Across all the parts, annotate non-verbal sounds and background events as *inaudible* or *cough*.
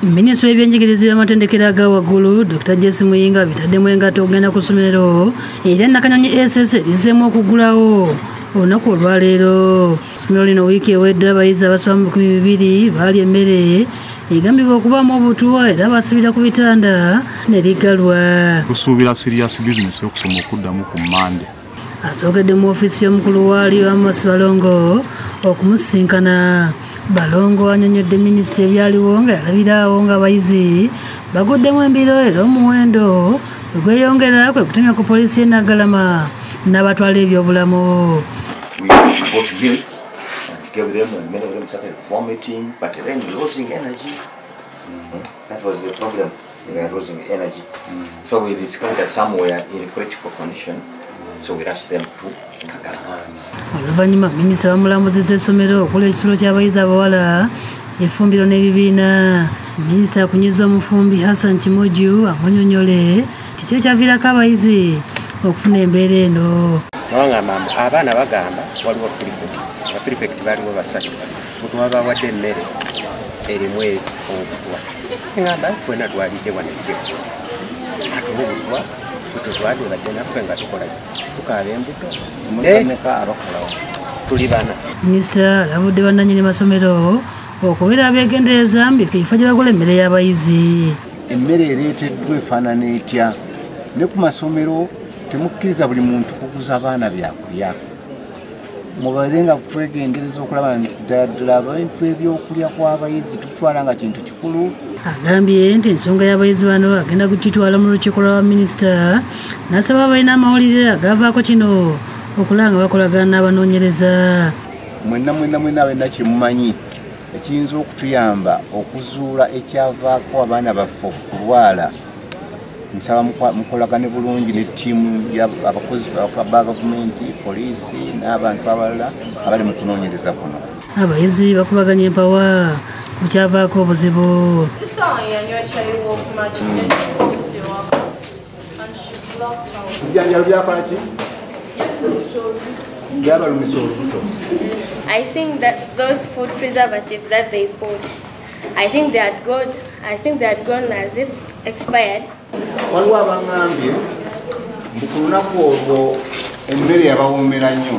minisitule y'ebyenjigiriza by'amatendekero aga waggulu dr. Jesi muyinga bitaddemu engato okugenda ku ssomero era nakanyonyi ss lizzeemu okuggulawo olunaku olwaleero. Ssomero lino wiiki ewedde abayizi abasoba mu bikumi bibiri baali emmere egambibwa okubaamu obutwa era basibira ku bitanda ne liggalwa tusuubira serious business yokusoma okuddamu ku mande asookedde mu ofiisi y'omukulu waali amos balongo okumusisinkana balongo anyonyodde minisita ebyaliwo nga yalabira awo ng'abayizi baguddemu embiro era omuwendo ogweyongera kwe kutemya ku poliisi y'e naggalama n'abatwala ebyobulamu gave them, and many of them started vomiting, but then losing energy. Mm. That was the problem. They were losing energy. So we discovered that some were in critical condition. To Nagala. oluvannyuma minisita bamulambuzizza essomero okula ekisulo ky'abayizi abawala efumbiro n'ebibiina minisita akunyiza omufumbi hassan kimoju amunyonyole kiki ekyaviirako abayizi okufuna embeera eno. Nabangamba mbu abaana bagamba waliwo prefect abapirifekiti baliwo basatu. Butu babawadde emmere erimu obutwa egamba ffena twalidde wanejjeko atuwa obutwa ffe tetwalibadde naffe nga tukola tukaaba embuto tuli bana. Minisita alabudde bannannyini masomero okubeera abeegendereza mbi bifo gye bakola emmere y'abayizi. Emmere ereeteddwa efaanana etya? Ne ku masomero temukkiriza buli muntu kuguza abaana byakulya. Mubaire nga twegendereza okulaba nti ddala ddala abantu ebyokulya kw'abayizi tutwala nga kintu kikulu agambye nti ensonga y'abayizi bano agenda kugitwala mu lukiiko lwa baminisita n'asaba abalina amawulire agavaako kino okulaba nga bakolagana n'abanoonyereza. Mwenna mwenna mwenna abalina kyemumanyi ekiyinza okutuyamba okuzuula ekyavaako abaana baffe okulwala. Nsaba mukolagane bulungi ne ttiimu abakozi ba gavumenti poliisi n'abantu abalala abali mu kunoonyereza kuno. Abayizi bakubaganya empawa ku kyavaako obuzibu Sawa yanywa chai wokuma kinetufudde waka and she blocked out ebijanjalo byakolaki byabalumisa olubuto I think that those food preservatives that they put, I think they had gone, I think they had gone as if expired. waliwo abaŋŋambye mbu ku lunaku olwo emmere yabawoomera nnyo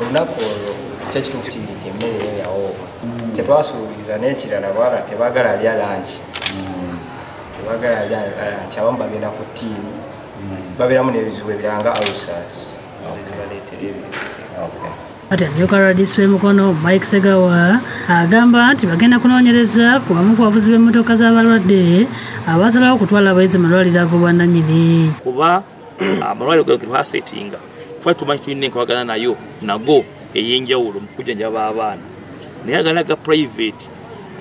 olunaku olwo kyekituufu kiri nti emmere eyo yawooba tetwasuubiriza n'ekirala bwala tebaagala alya lanki tebaagala alya lanki abamu bagenda ku ttiini babeeramu n'ebizibu ebiranga ulcers. Baleetera ebizibu ati amyuka radisi w'emikono mike segawa agamba nti bagenda kunoonyereza ku bamu ku bavuzi b'emmotoka z'abalwadde abasalawo okutwala abayizi malwaliro ag'obwannannyini kuba *clears throat* amalwaliro gayo getwasetinga twali tumanyi tulina enkolagana nayo nago ey'enjawulo mu kujjanjaba abaana. Naye agana ga private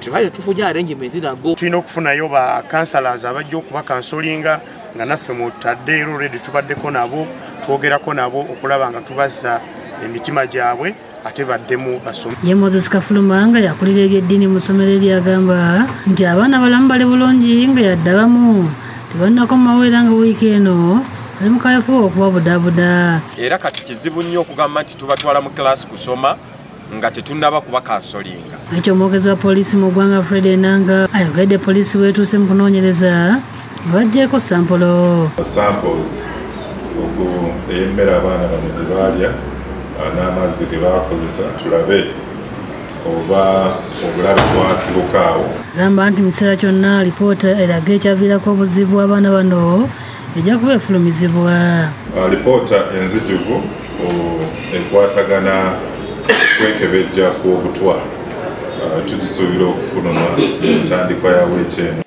tebaali tufunye arrangement nago tulina okufunayo ba kansalas abajja okuba kansolinga nga naffe mutadde era olredi tubaddeko nabo twogerako nabo okulaba nga tubazza emitima gyabwe ate baddemu basome. Ye moses kafuluma nga yakulira ebyeddiini mu ssomero eryagamba nti abaana balamu bali bulungi nga yadde abamu tebannako mu mawulire nga wiiki eno bali mu kayafuba okubabudaabuda era kati kizibu nnyo okugamba nti tubatwala mu kilaasi kusoma nga tetunnaba kuba kansolinga. Ekyo omwogezi wa poliisi mu ggwanga fred enanga ayogedde poliisi weetuuse mu kunoonyereza baggyeko sampolo. Samples ey'emmere abaana bano gye baalya ah, n'amazzi ge baakozesa tulabe oba obulabe bwasibuka awo. Agamba nti mu kiseera kyonna alipoota eraga ekyaviirako obuzibu abaana bano ejja kuba efulumizibwa Ah, lipoota enzijuvu ekwatagana okwekebejja kw'obutwa Ah, tugisuubira okufunuma entandikwa ya wiiki eno